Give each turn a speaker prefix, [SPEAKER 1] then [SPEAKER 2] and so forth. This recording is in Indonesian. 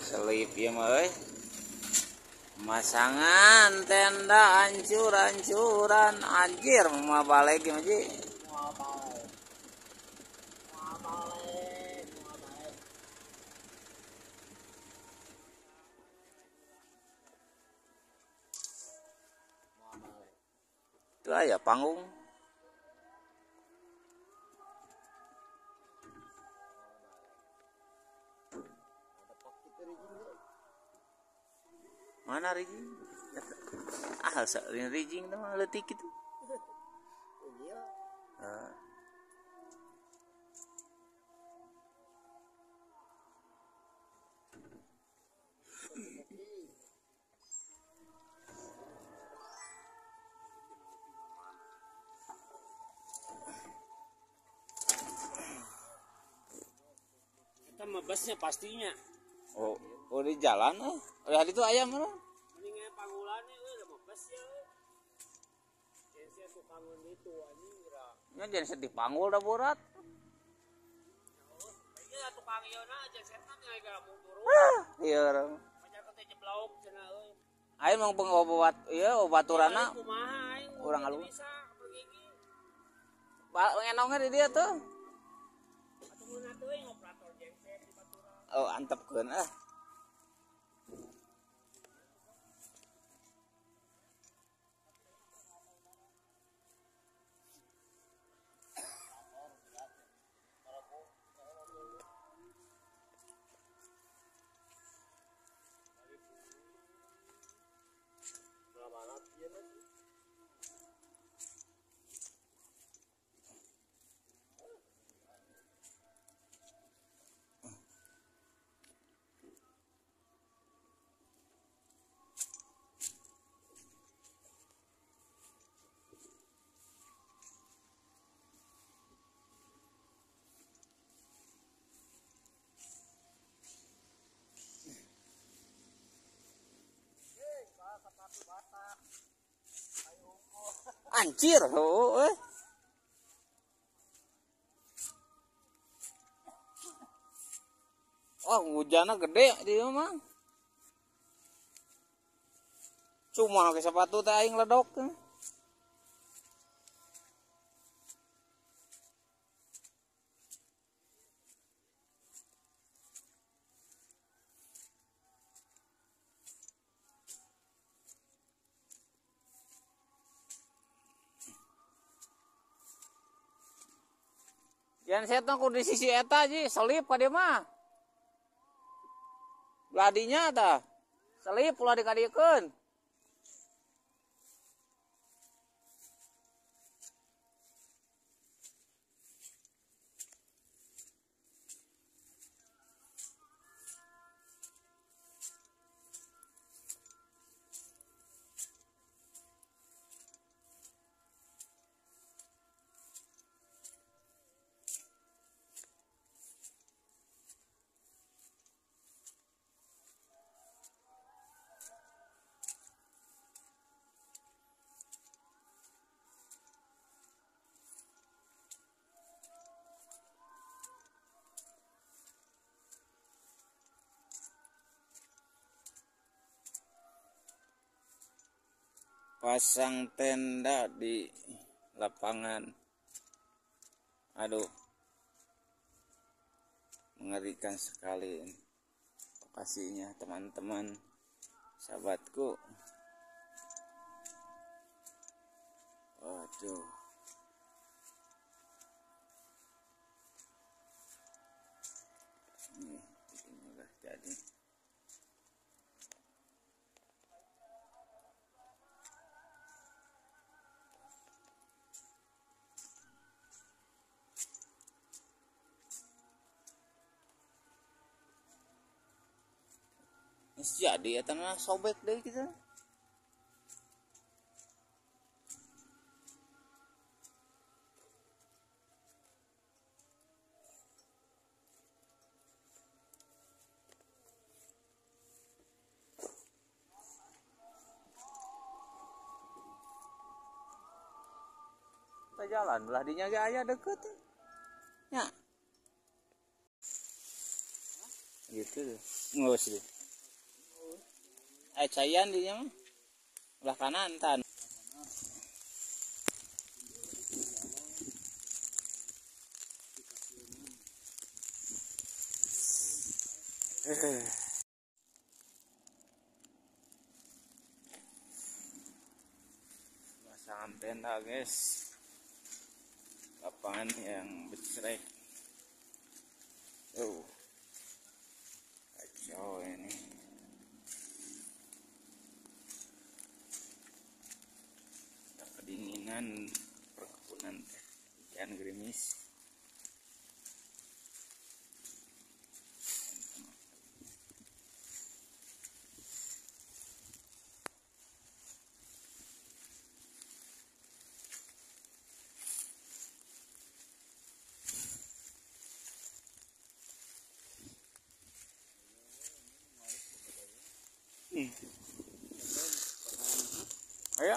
[SPEAKER 1] selip ya mah. Masangan tenda hancur-hancuran anjir mau balik ya Ji. Itu aja panggung. Mana rijing? Ah, sa rijing mga letik itu. Ah.
[SPEAKER 2] Kita mah busnya pastinya.
[SPEAKER 1] Oh, oh di jalan ah. Oh, hari itu ayam mana?
[SPEAKER 2] Euy udah mah bus ya tukangan itu anjing kira.
[SPEAKER 1] Nya jangan sedih panggul dah borat.
[SPEAKER 2] Iya tukang ieu na aja setan yang gara mau turun.
[SPEAKER 1] Iya orang.
[SPEAKER 2] Banyak teh jeblok cenah euy.
[SPEAKER 1] Ayo mang pengobat iya obaturana
[SPEAKER 2] teu
[SPEAKER 1] alus.
[SPEAKER 2] bisa
[SPEAKER 1] di dia tuh.
[SPEAKER 2] Atuh di
[SPEAKER 1] Oh, antepkeun ah. Anjir, oh, eh. Oh, hujannya gede dia mah. Cuma ke sepatu teh aing ledok. Jangan saya tahu di sisi eta ji selip ka mah. Ladinya tah. Selip ulah dikadiekeun. Pasang tenda di lapangan. Aduh. Mengerikan sekali. Lokasinya teman-teman. Sahabatku. Waduh. Ini, ini udah jadi. Geus jadi ya tanah sobek deh kita. Kita jalan belah dinya ge aya deket. Ya. gitu tuh tuh eh cayan dia mah belah kanan tan. Pasangan tenda guys. Lapangan yang bercerai nih ayo